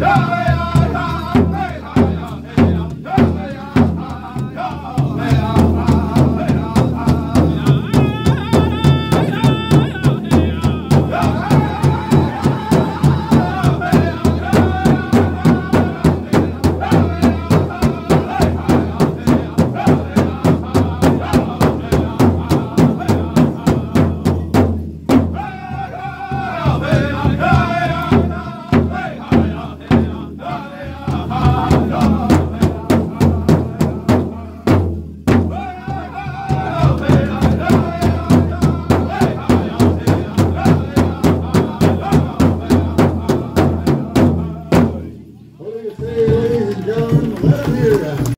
Yeah.